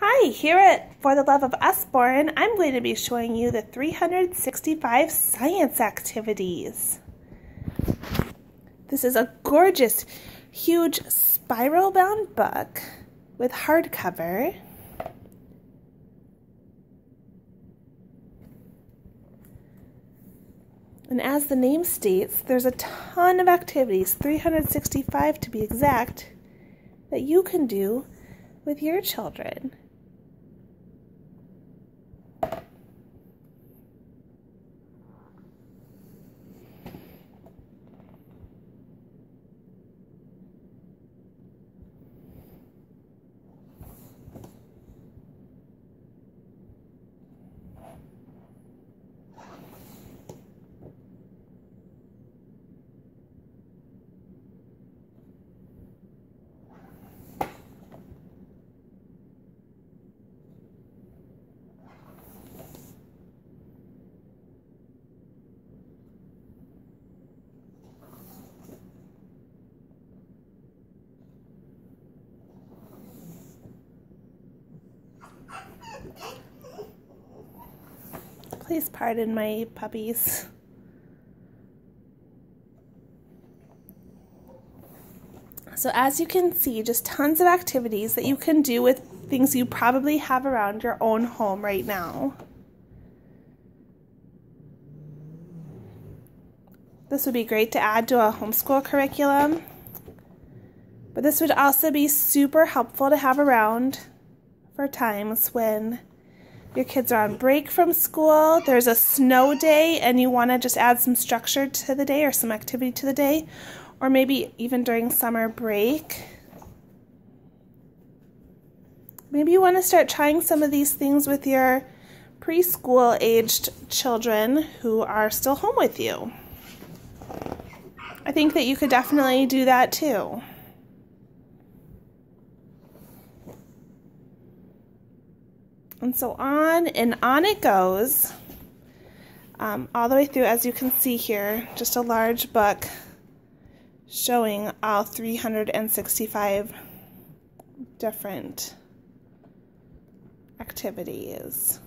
Hi, here at For the Love of Usborne, I'm going to be showing you the 365 science activities. This is a gorgeous, huge spiral bound book with hardcover. And as the name states, there's a ton of activities, 365 to be exact, that you can do with your children. Please pardon my puppies. So as you can see, just tons of activities that you can do with things you probably have around your own home right now. This would be great to add to a homeschool curriculum. But this would also be super helpful to have around for times when your kids are on break from school, there's a snow day, and you want to just add some structure to the day or some activity to the day, or maybe even during summer break. Maybe you want to start trying some of these things with your preschool aged children who are still home with you. I think that you could definitely do that too. And so on and on it goes, um, all the way through, as you can see here, just a large book showing all 365 different activities.